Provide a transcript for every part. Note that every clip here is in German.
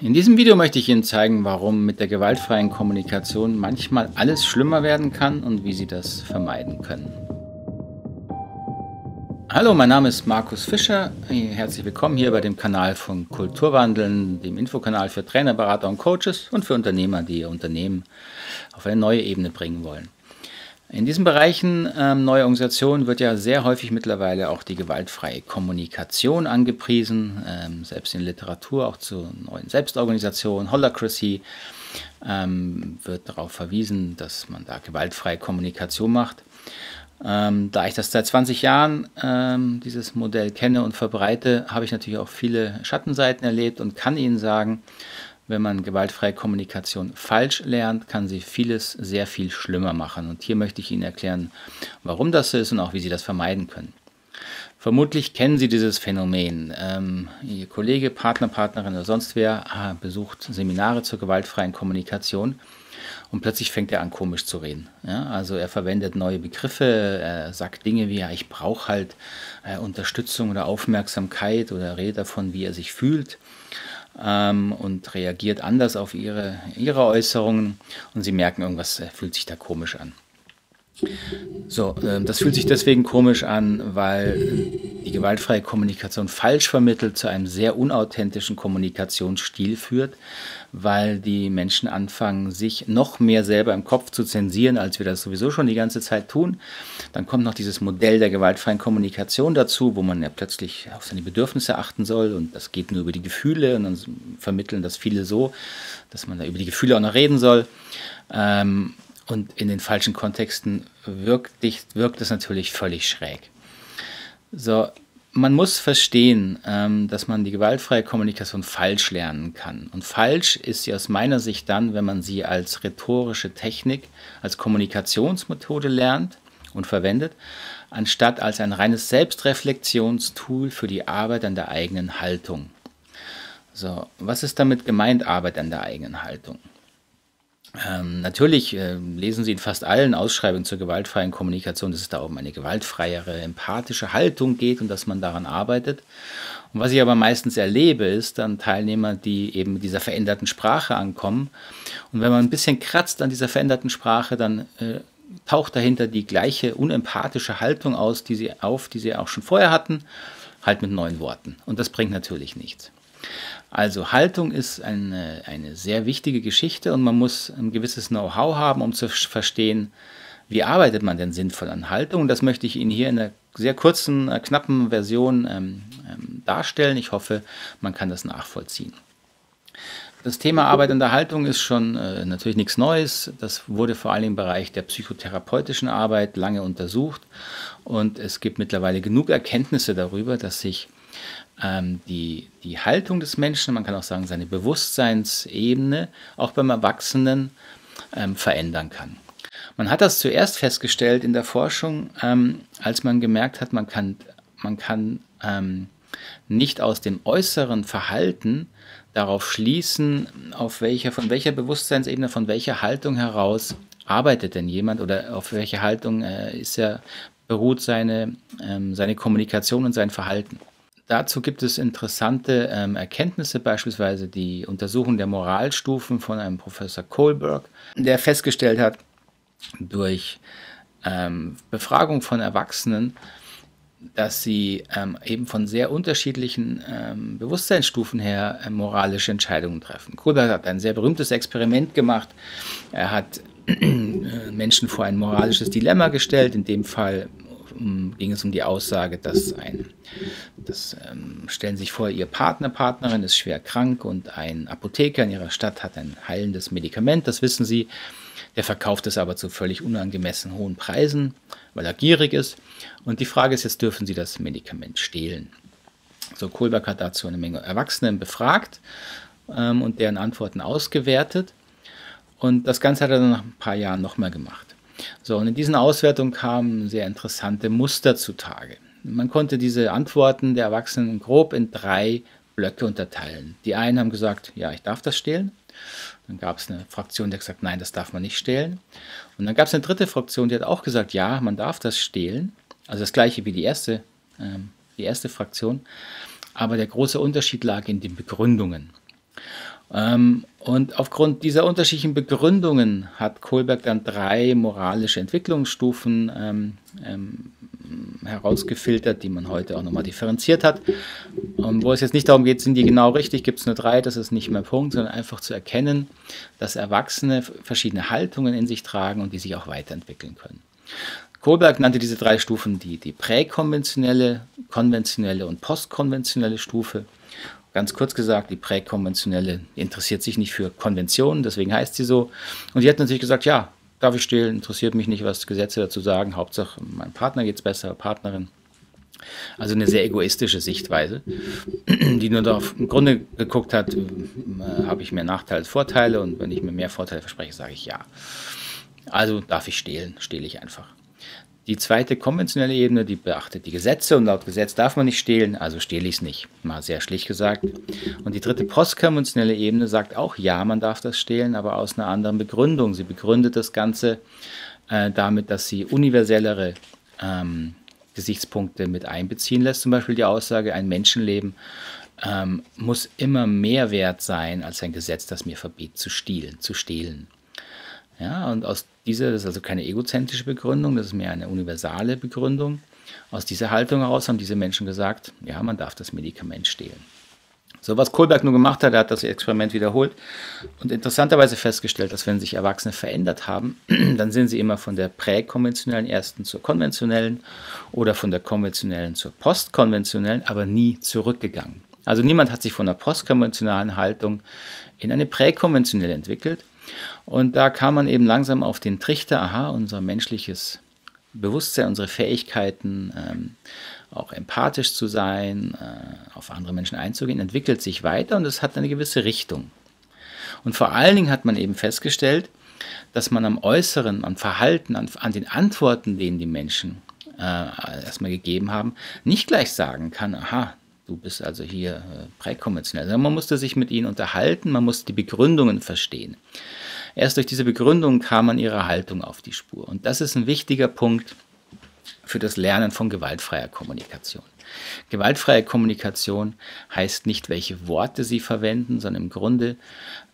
In diesem Video möchte ich Ihnen zeigen, warum mit der gewaltfreien Kommunikation manchmal alles schlimmer werden kann und wie Sie das vermeiden können. Hallo, mein Name ist Markus Fischer. Herzlich willkommen hier bei dem Kanal von Kulturwandeln, dem Infokanal für Trainer, Berater und Coaches und für Unternehmer, die ihr Unternehmen auf eine neue Ebene bringen wollen. In diesen Bereichen ähm, neue Organisation wird ja sehr häufig mittlerweile auch die gewaltfreie Kommunikation angepriesen, ähm, selbst in Literatur auch zur neuen Selbstorganisation, Holacracy ähm, wird darauf verwiesen, dass man da gewaltfreie Kommunikation macht. Ähm, da ich das seit 20 Jahren ähm, dieses Modell kenne und verbreite, habe ich natürlich auch viele Schattenseiten erlebt und kann Ihnen sagen, wenn man gewaltfreie Kommunikation falsch lernt, kann sie vieles sehr viel schlimmer machen. Und hier möchte ich Ihnen erklären, warum das so ist und auch wie Sie das vermeiden können. Vermutlich kennen Sie dieses Phänomen. Ähm, Ihr Kollege, Partner, Partnerin oder sonst wer ah, besucht Seminare zur gewaltfreien Kommunikation und plötzlich fängt er an, komisch zu reden. Ja, also er verwendet neue Begriffe, er sagt Dinge wie, ja, ich brauche halt äh, Unterstützung oder Aufmerksamkeit oder redet davon, wie er sich fühlt ähm, und reagiert anders auf ihre, ihre Äußerungen und sie merken, irgendwas äh, fühlt sich da komisch an. So, äh, das fühlt sich deswegen komisch an, weil die gewaltfreie Kommunikation falsch vermittelt zu einem sehr unauthentischen Kommunikationsstil führt, weil die Menschen anfangen, sich noch mehr selber im Kopf zu zensieren, als wir das sowieso schon die ganze Zeit tun. Dann kommt noch dieses Modell der gewaltfreien Kommunikation dazu, wo man ja plötzlich auf seine Bedürfnisse achten soll und das geht nur über die Gefühle und dann vermitteln das viele so, dass man da über die Gefühle auch noch reden soll. Ähm, und in den falschen Kontexten wirkt, wirkt es natürlich völlig schräg. So, man muss verstehen, ähm, dass man die gewaltfreie Kommunikation falsch lernen kann. Und falsch ist sie aus meiner Sicht dann, wenn man sie als rhetorische Technik, als Kommunikationsmethode lernt und verwendet, anstatt als ein reines Selbstreflexionstool für die Arbeit an der eigenen Haltung. So, was ist damit gemeint, Arbeit an der eigenen Haltung? Ähm, natürlich äh, lesen Sie in fast allen Ausschreibungen zur gewaltfreien Kommunikation, dass es da um eine gewaltfreiere, empathische Haltung geht und dass man daran arbeitet. Und was ich aber meistens erlebe, ist dann Teilnehmer, die eben mit dieser veränderten Sprache ankommen. Und wenn man ein bisschen kratzt an dieser veränderten Sprache, dann äh, taucht dahinter die gleiche unempathische Haltung aus, die sie auf, die sie auch schon vorher hatten, halt mit neuen Worten. Und das bringt natürlich nichts. Also Haltung ist eine, eine sehr wichtige Geschichte und man muss ein gewisses Know-how haben, um zu verstehen, wie arbeitet man denn sinnvoll an Haltung. Das möchte ich Ihnen hier in einer sehr kurzen, äh, knappen Version ähm, ähm, darstellen. Ich hoffe, man kann das nachvollziehen. Das Thema Arbeit an der Haltung ist schon äh, natürlich nichts Neues. Das wurde vor allem im Bereich der psychotherapeutischen Arbeit lange untersucht. Und es gibt mittlerweile genug Erkenntnisse darüber, dass sich ähm, die, die Haltung des Menschen, man kann auch sagen seine Bewusstseinsebene, auch beim Erwachsenen ähm, verändern kann. Man hat das zuerst festgestellt in der Forschung, ähm, als man gemerkt hat, man kann, man kann ähm, nicht aus dem äußeren Verhalten darauf schließen, auf welcher, von welcher Bewusstseinsebene, von welcher Haltung heraus arbeitet denn jemand oder auf welche Haltung äh, ist er, beruht seine, ähm, seine Kommunikation und sein Verhalten. Dazu gibt es interessante ähm, Erkenntnisse, beispielsweise die Untersuchung der Moralstufen von einem Professor Kohlberg, der festgestellt hat, durch ähm, Befragung von Erwachsenen, dass sie ähm, eben von sehr unterschiedlichen ähm, Bewusstseinsstufen her äh, moralische Entscheidungen treffen. Kohlberg hat ein sehr berühmtes Experiment gemacht. Er hat äh, Menschen vor ein moralisches Dilemma gestellt, in dem Fall um, ging es um die Aussage, dass ein, das ähm, stellen Sie sich vor, Ihr Partner, Partnerin ist schwer krank und ein Apotheker in Ihrer Stadt hat ein heilendes Medikament, das wissen Sie. Der verkauft es aber zu völlig unangemessen hohen Preisen, weil er gierig ist. Und die Frage ist jetzt, dürfen Sie das Medikament stehlen? So, Kohlberg hat dazu eine Menge Erwachsenen befragt ähm, und deren Antworten ausgewertet. Und das Ganze hat er dann nach ein paar Jahren nochmal gemacht. So, und in diesen Auswertungen kamen sehr interessante Muster zutage. Man konnte diese Antworten der Erwachsenen grob in drei Blöcke unterteilen. Die einen haben gesagt, ja, ich darf das stehlen. Dann gab es eine Fraktion, die hat gesagt, nein, das darf man nicht stehlen. Und dann gab es eine dritte Fraktion, die hat auch gesagt, ja, man darf das stehlen. Also das gleiche wie die erste, ähm, die erste Fraktion. Aber der große Unterschied lag in den Begründungen. Ähm, und aufgrund dieser unterschiedlichen Begründungen hat Kohlberg dann drei moralische Entwicklungsstufen ähm, ähm, herausgefiltert, die man heute auch nochmal differenziert hat. Und wo es jetzt nicht darum geht, sind die genau richtig, gibt es nur drei, das ist nicht mehr Punkt, sondern einfach zu erkennen, dass Erwachsene verschiedene Haltungen in sich tragen und die sich auch weiterentwickeln können. Kohlberg nannte diese drei Stufen die, die präkonventionelle, konventionelle und postkonventionelle Stufe. Ganz kurz gesagt, die präkonventionelle interessiert sich nicht für Konventionen, deswegen heißt sie so. Und die hat natürlich gesagt, ja, darf ich stehlen, interessiert mich nicht, was Gesetze dazu sagen, Hauptsache meinem Partner geht es besser, Partnerin. Also eine sehr egoistische Sichtweise, die nur darauf im Grunde geguckt hat, äh, habe ich mehr Nachteile als Vorteile und wenn ich mir mehr Vorteile verspreche, sage ich ja. Also darf ich stehlen, stehle ich einfach. Die zweite konventionelle Ebene, die beachtet die Gesetze und laut Gesetz darf man nicht stehlen, also stehle ich es nicht. Mal sehr schlicht gesagt. Und die dritte postkonventionelle Ebene sagt auch, ja, man darf das stehlen, aber aus einer anderen Begründung. Sie begründet das Ganze äh, damit, dass sie universellere ähm, Gesichtspunkte mit einbeziehen lässt. Zum Beispiel die Aussage, ein Menschenleben ähm, muss immer mehr wert sein als ein Gesetz, das mir verbietet zu stehlen. Zu stehlen. Ja, und aus dieser, das ist also keine egozentrische Begründung, das ist mehr eine universale Begründung. Aus dieser Haltung heraus haben diese Menschen gesagt, ja, man darf das Medikament stehlen. So, was Kohlberg nun gemacht hat, er hat das Experiment wiederholt und interessanterweise festgestellt, dass wenn sich Erwachsene verändert haben, dann sind sie immer von der präkonventionellen ersten zur konventionellen oder von der konventionellen zur postkonventionellen, aber nie zurückgegangen. Also niemand hat sich von der postkonventionalen Haltung in eine präkonventionelle entwickelt, und da kam man eben langsam auf den Trichter, aha, unser menschliches Bewusstsein, unsere Fähigkeiten, ähm, auch empathisch zu sein, äh, auf andere Menschen einzugehen, entwickelt sich weiter und es hat eine gewisse Richtung. Und vor allen Dingen hat man eben festgestellt, dass man am Äußeren, am Verhalten, an, an den Antworten, denen die Menschen äh, erstmal gegeben haben, nicht gleich sagen kann, aha, du bist also hier äh, präkonventionell. Also man musste sich mit ihnen unterhalten, man musste die Begründungen verstehen. Erst durch diese Begründung kam man ihrer Haltung auf die Spur. Und das ist ein wichtiger Punkt für das Lernen von gewaltfreier Kommunikation. Gewaltfreie Kommunikation heißt nicht, welche Worte Sie verwenden, sondern im Grunde,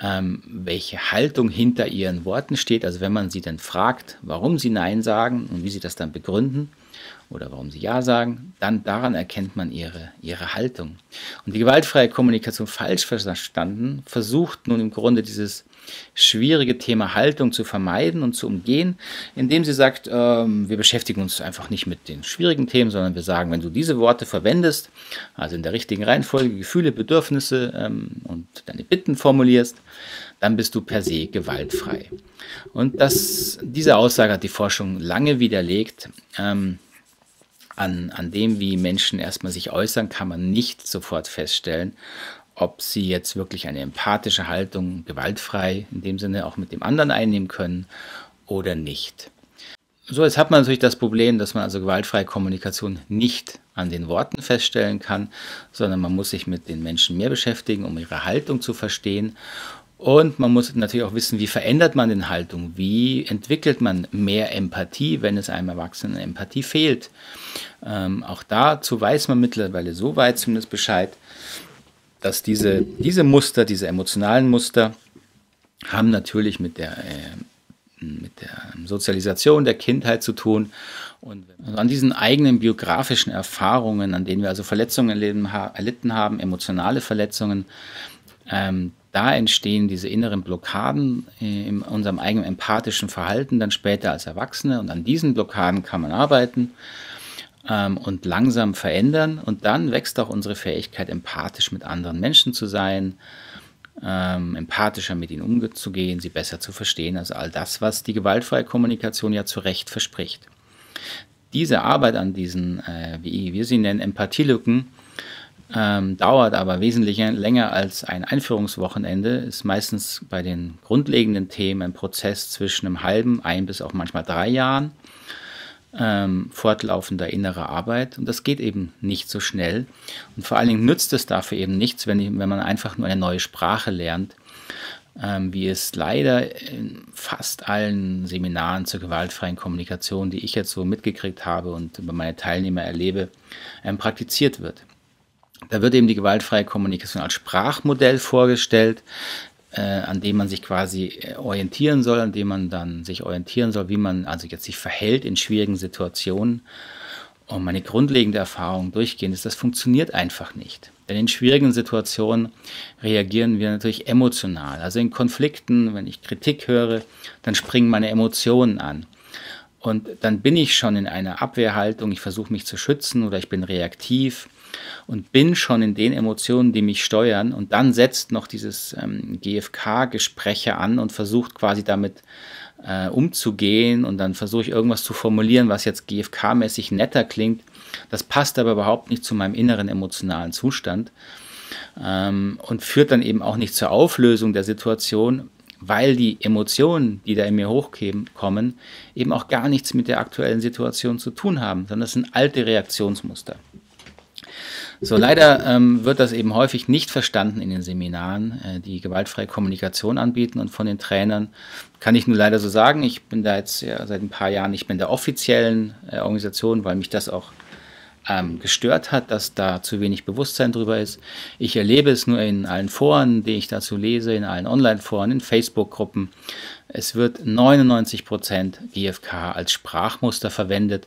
ähm, welche Haltung hinter Ihren Worten steht. Also wenn man Sie dann fragt, warum Sie Nein sagen und wie Sie das dann begründen oder warum Sie Ja sagen, dann daran erkennt man Ihre, Ihre Haltung. Und die gewaltfreie Kommunikation falsch verstanden versucht nun im Grunde dieses schwierige Thema Haltung zu vermeiden und zu umgehen, indem sie sagt, ähm, wir beschäftigen uns einfach nicht mit den schwierigen Themen, sondern wir sagen, wenn du diese Worte verwendest, also in der richtigen Reihenfolge Gefühle, Bedürfnisse ähm, und deine Bitten formulierst, dann bist du per se gewaltfrei. Und das, diese Aussage hat die Forschung lange widerlegt. Ähm, an, an dem, wie Menschen erstmal sich äußern, kann man nicht sofort feststellen, ob sie jetzt wirklich eine empathische Haltung gewaltfrei in dem Sinne auch mit dem anderen einnehmen können oder nicht. So, jetzt hat man natürlich das Problem, dass man also gewaltfreie Kommunikation nicht an den Worten feststellen kann, sondern man muss sich mit den Menschen mehr beschäftigen, um ihre Haltung zu verstehen. Und man muss natürlich auch wissen, wie verändert man den Haltung, wie entwickelt man mehr Empathie, wenn es einem Erwachsenen Empathie fehlt. Ähm, auch dazu weiß man mittlerweile so weit zumindest Bescheid, dass diese, diese Muster, diese emotionalen Muster, haben natürlich mit der, äh, der Sozialisation der Kindheit zu tun. Und an diesen eigenen biografischen Erfahrungen, an denen wir also Verletzungen erlitten haben, emotionale Verletzungen, ähm, da entstehen diese inneren Blockaden äh, in unserem eigenen empathischen Verhalten dann später als Erwachsene. Und an diesen Blockaden kann man arbeiten ähm, und langsam verändern. Und dann wächst auch unsere Fähigkeit, empathisch mit anderen Menschen zu sein, ähm, empathischer mit ihnen umzugehen, sie besser zu verstehen. Also all das, was die gewaltfreie Kommunikation ja zu Recht verspricht. Diese Arbeit an diesen, äh, wie wir sie nennen, Empathielücken, ähm, dauert aber wesentlich länger als ein Einführungswochenende, ist meistens bei den grundlegenden Themen ein Prozess zwischen einem halben, ein bis auch manchmal drei Jahren ähm, fortlaufender innerer Arbeit. Und das geht eben nicht so schnell. Und vor allen Dingen nützt es dafür eben nichts, wenn, wenn man einfach nur eine neue Sprache lernt, ähm, wie es leider in fast allen Seminaren zur gewaltfreien Kommunikation, die ich jetzt so mitgekriegt habe und über meine Teilnehmer erlebe, ähm, praktiziert wird. Da wird eben die gewaltfreie Kommunikation als Sprachmodell vorgestellt, äh, an dem man sich quasi äh, orientieren soll, an dem man dann sich orientieren soll, wie man also jetzt sich verhält in schwierigen Situationen. Und meine grundlegende Erfahrung durchgehend ist, das funktioniert einfach nicht. Denn in schwierigen Situationen reagieren wir natürlich emotional. Also in Konflikten, wenn ich Kritik höre, dann springen meine Emotionen an. Und dann bin ich schon in einer Abwehrhaltung, ich versuche mich zu schützen oder ich bin reaktiv und bin schon in den Emotionen, die mich steuern. Und dann setzt noch dieses ähm, GFK-Gespräche an und versucht quasi damit äh, umzugehen. Und dann versuche ich irgendwas zu formulieren, was jetzt GFK-mäßig netter klingt. Das passt aber überhaupt nicht zu meinem inneren emotionalen Zustand ähm, und führt dann eben auch nicht zur Auflösung der Situation, weil die Emotionen, die da in mir hochkommen, eben auch gar nichts mit der aktuellen Situation zu tun haben, sondern das sind alte Reaktionsmuster. So, leider ähm, wird das eben häufig nicht verstanden in den Seminaren, äh, die gewaltfreie Kommunikation anbieten und von den Trainern kann ich nur leider so sagen. Ich bin da jetzt ja, seit ein paar Jahren nicht mehr in der offiziellen äh, Organisation, weil mich das auch ähm, gestört hat, dass da zu wenig Bewusstsein drüber ist. Ich erlebe es nur in allen Foren, die ich dazu lese, in allen Online-Foren, in Facebook-Gruppen. Es wird 99% GFK als Sprachmuster verwendet.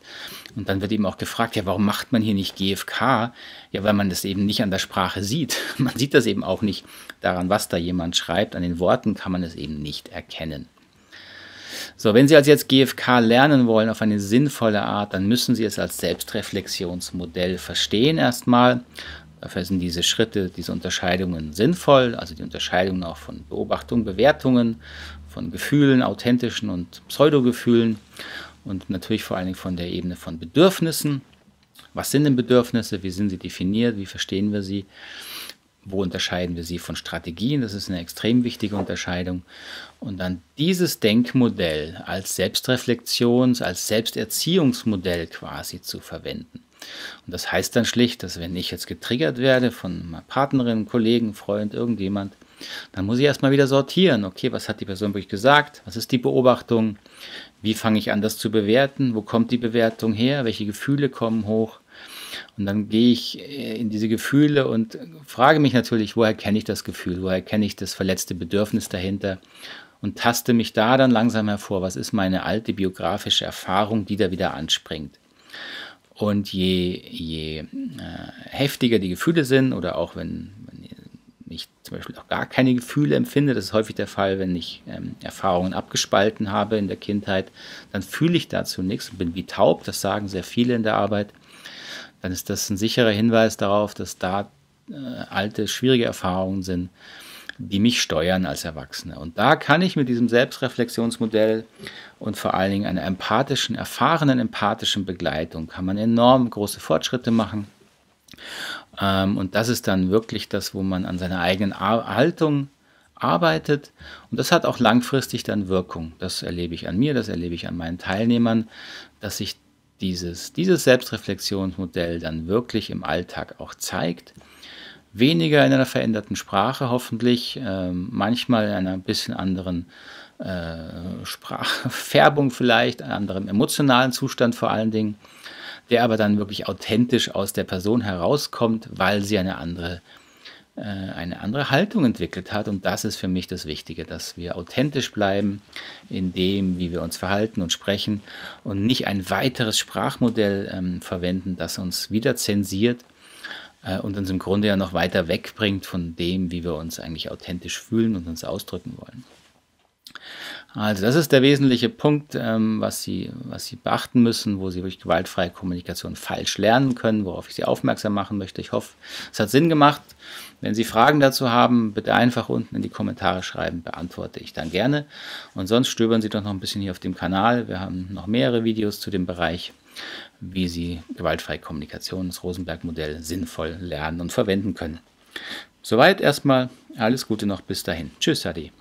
Und dann wird eben auch gefragt, ja, warum macht man hier nicht GFK? Ja, weil man das eben nicht an der Sprache sieht. Man sieht das eben auch nicht daran, was da jemand schreibt. An den Worten kann man es eben nicht erkennen. So, wenn Sie also jetzt GFK lernen wollen auf eine sinnvolle Art, dann müssen Sie es als Selbstreflexionsmodell verstehen erstmal. Dafür sind diese Schritte, diese Unterscheidungen sinnvoll, also die Unterscheidungen auch von Beobachtungen, Bewertungen, von Gefühlen, authentischen und Pseudogefühlen und natürlich vor allen Dingen von der Ebene von Bedürfnissen. Was sind denn Bedürfnisse? Wie sind sie definiert? Wie verstehen wir sie? Wo unterscheiden wir sie von Strategien? Das ist eine extrem wichtige Unterscheidung. Und dann dieses Denkmodell als Selbstreflexions-, als Selbsterziehungsmodell quasi zu verwenden. Und das heißt dann schlicht, dass wenn ich jetzt getriggert werde von einer Partnerin, Kollegen, Freund, irgendjemand, dann muss ich erstmal wieder sortieren. Okay, was hat die Person wirklich gesagt? Was ist die Beobachtung? Wie fange ich an, das zu bewerten? Wo kommt die Bewertung her? Welche Gefühle kommen hoch? Und dann gehe ich äh, in diese Gefühle und frage mich natürlich, woher kenne ich das Gefühl? Woher kenne ich das verletzte Bedürfnis dahinter? Und taste mich da dann langsam hervor. Was ist meine alte biografische Erfahrung, die da wieder anspringt? Und je, je äh, heftiger die Gefühle sind oder auch wenn, ich zum Beispiel auch gar keine Gefühle empfinde, das ist häufig der Fall, wenn ich ähm, Erfahrungen abgespalten habe in der Kindheit, dann fühle ich dazu nichts und bin wie taub, das sagen sehr viele in der Arbeit, dann ist das ein sicherer Hinweis darauf, dass da äh, alte, schwierige Erfahrungen sind, die mich steuern als Erwachsene. Und da kann ich mit diesem Selbstreflexionsmodell und vor allen Dingen einer empathischen, erfahrenen empathischen Begleitung, kann man enorm große Fortschritte machen. Ähm, und das ist dann wirklich das, wo man an seiner eigenen Haltung arbeitet. Und das hat auch langfristig dann Wirkung. Das erlebe ich an mir, das erlebe ich an meinen Teilnehmern, dass sich dieses, dieses Selbstreflexionsmodell dann wirklich im Alltag auch zeigt. Weniger in einer veränderten Sprache hoffentlich, äh, manchmal in einer ein bisschen anderen äh, Sprachfärbung vielleicht, einem anderen emotionalen Zustand vor allen Dingen der aber dann wirklich authentisch aus der Person herauskommt, weil sie eine andere, eine andere Haltung entwickelt hat. Und das ist für mich das Wichtige, dass wir authentisch bleiben in dem, wie wir uns verhalten und sprechen und nicht ein weiteres Sprachmodell ähm, verwenden, das uns wieder zensiert äh, und uns im Grunde ja noch weiter wegbringt von dem, wie wir uns eigentlich authentisch fühlen und uns ausdrücken wollen. Also das ist der wesentliche Punkt, ähm, was, Sie, was Sie beachten müssen, wo Sie durch gewaltfreie Kommunikation falsch lernen können, worauf ich Sie aufmerksam machen möchte. Ich hoffe, es hat Sinn gemacht. Wenn Sie Fragen dazu haben, bitte einfach unten in die Kommentare schreiben, beantworte ich dann gerne. Und sonst stöbern Sie doch noch ein bisschen hier auf dem Kanal. Wir haben noch mehrere Videos zu dem Bereich, wie Sie gewaltfreie Kommunikation, das Rosenberg-Modell sinnvoll lernen und verwenden können. Soweit erstmal. Alles Gute noch bis dahin. Tschüss, Adi.